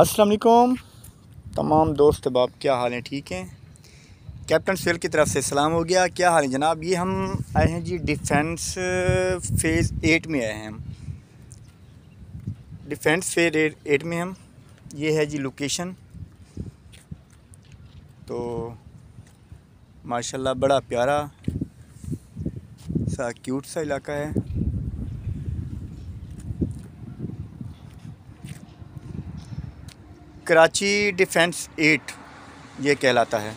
अस्सलाम वालेकुम तमाम दोस्त बाप क्या हाल हैं? ठीक हैं? कैप्टन सेल की तरफ़ से सलाम हो गया। क्या हाल है जनाब? ये हम आए हैं जी डिफेंस फ़ेज़ एट में आए हैं हम। डिफेंस फ़ेज़ एट में हम। ये है जी लोकेशन। तो माशाल्लाह बड़ा प्यारा सा क्यूट सा इलाका है। कराची डिफेंस एट ये कहलाता है।